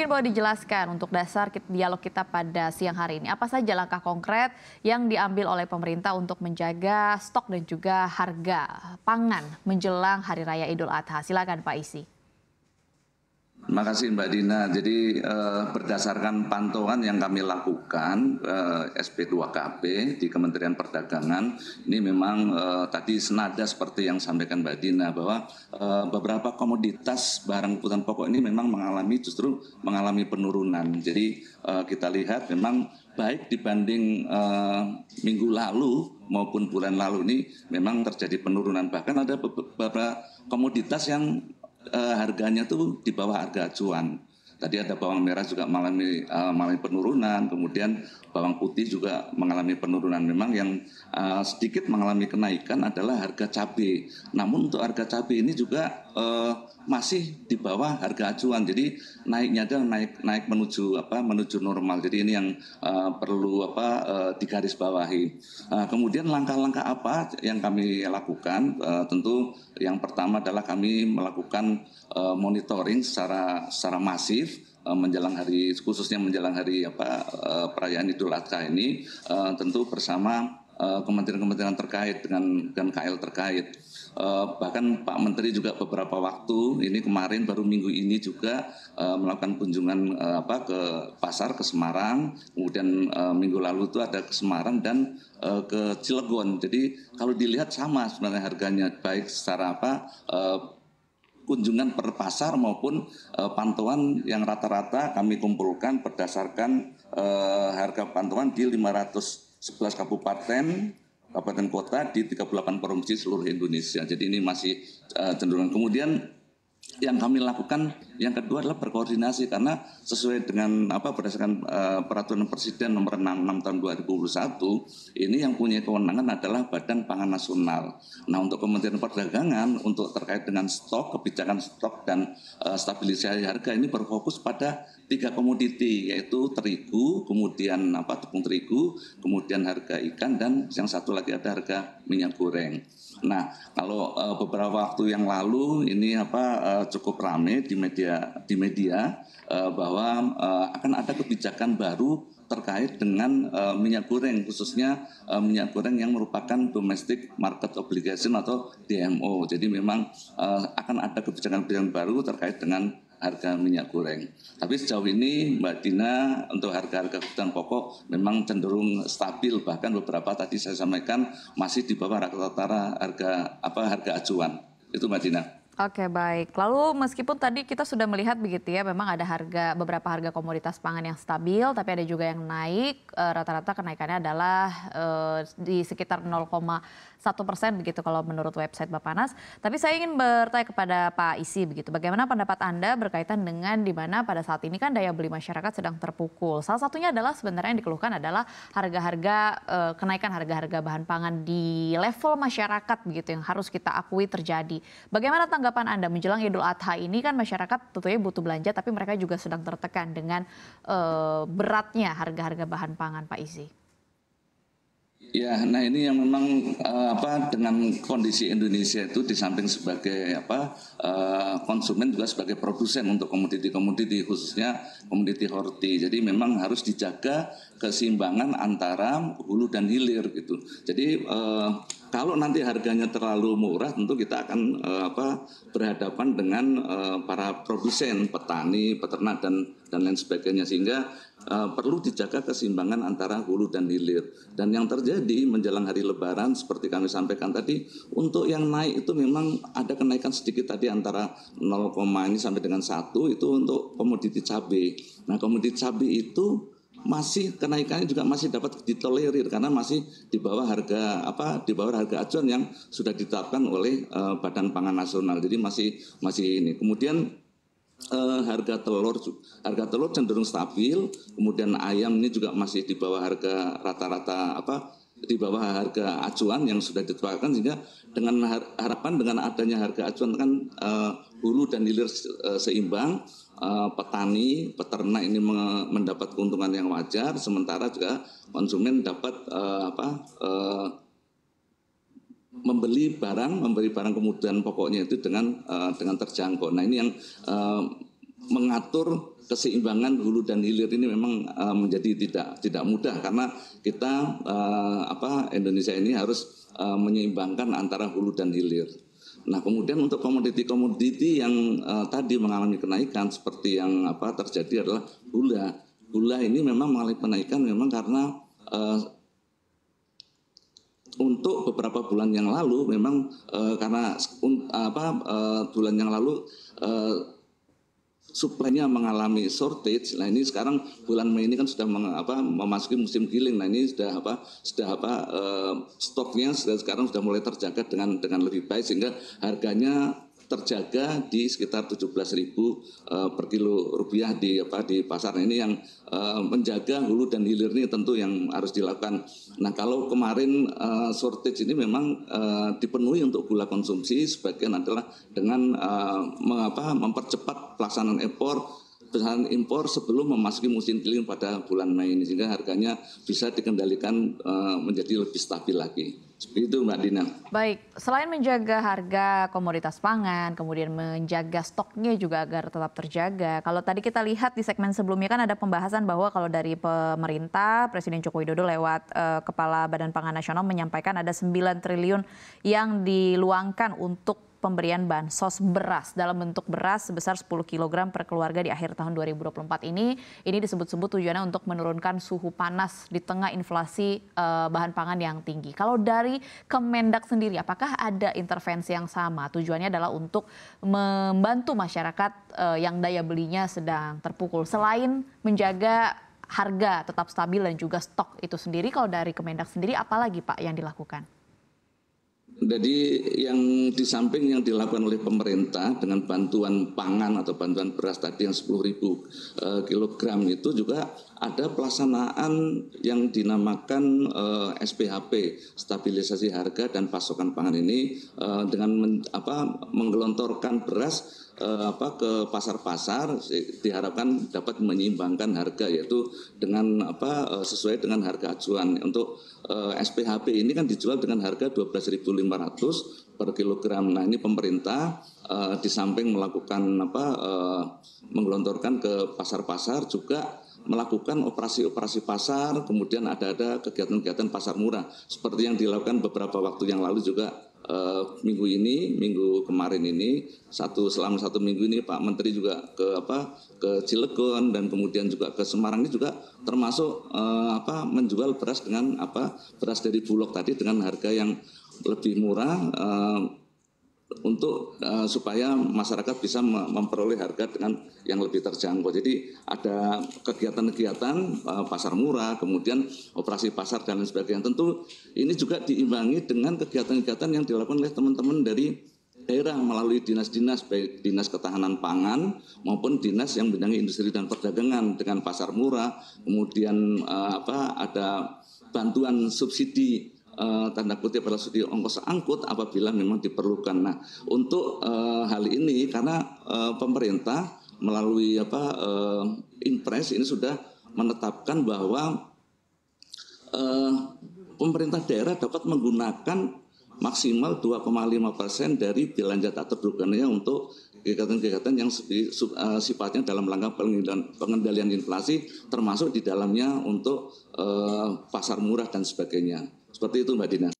mungkin boleh dijelaskan untuk dasar dialog kita pada siang hari ini. Apa saja langkah konkret yang diambil oleh pemerintah untuk menjaga stok dan juga harga pangan menjelang Hari Raya Idul Adha? Silakan Pak Isi. Terima kasih Mbak Dina. Jadi eh, berdasarkan pantauan yang kami lakukan eh, SP2KP di Kementerian Perdagangan, ini memang eh, tadi senada seperti yang sampaikan Mbak Dina bahwa eh, beberapa komoditas barang kebutuhan pokok ini memang mengalami justru mengalami penurunan. Jadi eh, kita lihat memang baik dibanding eh, minggu lalu maupun bulan lalu ini memang terjadi penurunan. Bahkan ada beberapa komoditas yang uh, harganya tuh di bawah harga acuan. Tadi ada bawang merah juga mengalami, uh, mengalami penurunan, kemudian bawang putih juga mengalami penurunan. Memang yang uh, sedikit mengalami kenaikan adalah harga cabai. Namun untuk harga cabai ini juga uh, masih di bawah harga acuan. Jadi naiknya adalah naik naik menuju apa menuju normal. Jadi ini yang uh, perlu apa uh, digarisbawahi. Uh, kemudian langkah-langkah apa yang kami lakukan? Uh, tentu yang pertama adalah kami melakukan uh, monitoring secara secara masif menjelang hari khususnya menjelang hari apa perayaan Idul Adha ini uh, tentu bersama kementerian-kementerian terkait dengan dengan KL terkait bahkan Pak Menteri juga beberapa waktu ini kemarin baru minggu ini juga melakukan kunjungan apa ke pasar ke Semarang, kemudian minggu lalu itu ada ke Semarang dan ke Cilegon. Jadi kalau dilihat sama sebenarnya harganya baik secara apa kunjungan per pasar maupun uh, pantauan yang rata-rata kami kumpulkan berdasarkan uh, harga pantauan di 511 kabupaten kabupaten kota di 38 provinsi seluruh Indonesia. Jadi ini masih uh, cenderung. Kemudian yang kami lakukan yang kedua adalah berkoordinasi karena sesuai dengan apa berdasarkan uh, peraturan presiden nomor 66 tahun 2021 ini yang punya kewenangan adalah Badan Pangan Nasional. Nah, untuk Kementerian Perdagangan untuk terkait dengan stok, kebijakan stok dan uh, stabilisasi harga ini berfokus pada tiga komoditi yaitu terigu, kemudian apa tepung terigu, kemudian harga ikan dan yang satu lagi ada harga minyak goreng. Nah, kalau uh, beberapa waktu yang lalu ini apa uh, cukup ramai di media di media uh, bahwa uh, akan ada kebijakan baru terkait dengan uh, minyak goreng khususnya minyak goreng yang merupakan domestic market obligation atau DMO. Jadi memang akan ada kebijakan-kebijakan baru terkait dengan harga minyak goreng. Tapi sejauh ini Mbak Dina untuk harga-harga kebutuhan pokok memang cenderung stabil bahkan beberapa tadi saya sampaikan masih di bawah rata-rata harga apa harga acuan. Itu Mbak Dina. Oke baik. Lalu meskipun tadi kita sudah melihat begitu ya, memang ada harga beberapa harga komoditas pangan yang stabil, tapi ada juga yang naik. Eh, rata-rata kenaikannya adalah uh, di sekitar 0, satu persen begitu kalau menurut website Bapanas. Tapi saya ingin bertanya kepada Pak Isi begitu, bagaimana pendapat Anda berkaitan dengan di mana pada saat ini kan daya beli masyarakat sedang terpukul. Salah satunya adalah sebenarnya yang dikeluhkan adalah harga-harga eh, kenaikan harga-harga bahan pangan di level masyarakat begitu yang harus kita akui terjadi. Bagaimana tanggapan Anda menjelang Idul Adha ini kan masyarakat tentunya butuh belanja tapi mereka juga sedang tertekan dengan eh, beratnya harga-harga bahan pangan Pak Isi. Ya, nah ini yang memang uh, apa dengan kondisi Indonesia itu di samping sebagai apa uh, konsumen juga sebagai produsen untuk komoditi-komoditi khususnya komoditi horti. Jadi memang harus dijaga keseimbangan antara hulu dan hilir gitu. Jadi uh, kalau nanti harganya terlalu murah tentu kita akan uh, apa berhadapan dengan uh, para produsen, petani, peternak dan dan lain sebagainya sehingga uh, perlu dijaga keseimbangan antara hulu dan hilir. Dan yang terjadi menjelang hari lebaran seperti kami sampaikan tadi untuk yang naik itu memang ada kenaikan sedikit tadi antara 0, ini sampai dengan satu itu untuk komoditi cabai. Nah, komoditi cabai itu masih kenaikannya juga masih dapat ditolerir karena masih di bawah harga apa di bawah harga acuan yang sudah ditetapkan oleh uh, Badan Pangan Nasional. Jadi masih masih ini. Kemudian uh, harga telur harga telur cenderung stabil, kemudian ayam ini juga masih di bawah harga rata-rata apa di bawah harga acuan yang sudah ditetapkan sehingga dengan harapan dengan adanya harga acuan kan uh, hulu dan hilir uh, seimbang petani peternak ini mendapat keuntungan yang wajar sementara juga konsumen dapat uh, apa uh, membeli barang membeli barang kemudian pokoknya itu dengan uh, dengan terjangkau nah ini yang uh, mengatur keseimbangan hulu dan hilir ini memang uh, menjadi tidak tidak mudah karena kita uh, apa Indonesia ini harus uh, menyeimbangkan antara hulu dan hilir. Nah, kemudian untuk komoditi-komoditi yang uh, tadi mengalami kenaikan seperti yang apa terjadi adalah gula. Gula ini memang mengalami kenaikan memang karena uh, untuk beberapa bulan yang lalu memang uh, karena uh, apa uh, bulan yang lalu uh, suplainya mengalami shortage. Nah ini sekarang bulan Mei ini kan sudah meng, apa, memasuki musim giling. Nah ini sudah apa sudah apa uh, stoknya sudah sekarang sudah mulai terjaga dengan dengan lebih baik sehingga harganya terjaga di sekitar 17.000 uh, per kilo rupiah di apa di pasar nah, ini yang uh, menjaga hulu dan hilir ini tentu yang harus dilakukan. Nah kalau kemarin uh, shortage ini memang uh, dipenuhi untuk gula konsumsi sebagian adalah dengan uh, mengapa mempercepat pelaksanaan ekspor pesanan impor sebelum memasuki musim giling pada bulan Mei ini sehingga harganya bisa dikendalikan uh, menjadi lebih stabil lagi. Seperti itu Mbak Dina. Baik, selain menjaga harga komoditas pangan, kemudian menjaga stoknya juga agar tetap terjaga. Kalau tadi kita lihat di segmen sebelumnya kan ada pembahasan bahwa kalau dari pemerintah, Presiden Joko Widodo lewat uh, Kepala Badan Pangan Nasional menyampaikan ada 9 triliun yang diluangkan untuk pemberian bansos beras dalam bentuk beras sebesar 10 kg per keluarga di akhir tahun 2024 ini. Ini disebut-sebut tujuannya untuk menurunkan suhu panas di tengah inflasi uh, bahan pangan yang tinggi. Kalau dari Kemendak sendiri, apakah ada intervensi yang sama? Tujuannya adalah untuk membantu masyarakat uh, yang daya belinya sedang terpukul. Selain menjaga harga tetap stabil dan juga stok itu sendiri, kalau dari Kemendak sendiri, apalagi Pak yang dilakukan? Jadi yang di samping yang dilakukan oleh pemerintah dengan bantuan pangan atau bantuan beras tadi yang 10 ribu uh, kilogram itu juga ada pelaksanaan yang dinamakan uh, eh, SPHP stabilisasi harga dan pasokan pangan ini uh, dengan men, apa, menggelontorkan beras uh, apa ke pasar-pasar diharapkan dapat menyeimbangkan harga yaitu dengan apa uh, sesuai dengan harga acuan untuk uh, SPHP ini kan dijual dengan harga 12.500 per kilogram. Nah, ini pemerintah uh, di samping melakukan apa uh, menggelontorkan ke pasar-pasar juga melakukan operasi-operasi pasar, kemudian ada-ada kegiatan-kegiatan pasar murah. Seperti yang dilakukan beberapa waktu yang lalu juga uh, minggu ini, minggu kemarin ini, satu selama satu minggu ini Pak Menteri juga ke apa ke Cilegon dan kemudian juga ke Semarang ini juga termasuk uh, apa menjual beras dengan apa beras dari Bulog tadi dengan harga yang lebih murah uh, untuk uh, supaya masyarakat bisa memperoleh harga dengan yang lebih terjangkau. Jadi ada kegiatan-kegiatan uh, pasar murah, kemudian operasi pasar dan lain sebagainya. Tentu ini juga diimbangi dengan kegiatan-kegiatan yang dilakukan oleh teman-teman dari daerah melalui dinas-dinas baik dinas ketahanan pangan maupun dinas yang bidang industri dan perdagangan dengan pasar murah, kemudian uh, apa ada bantuan subsidi uh, tanda kutip pada studi ongkos angkut apabila memang diperlukan. Nah, untuk uh, hal ini karena uh, pemerintah melalui apa uh, Impres ini sudah menetapkan bahwa uh, pemerintah daerah dapat menggunakan maksimal 2,5 persen dari belanja tak terduga untuk kegiatan-kegiatan yang sifatnya dalam rangka pengendalian inflasi termasuk di dalamnya untuk pasar murah dan sebagainya. Seperti itu Mbak Dina.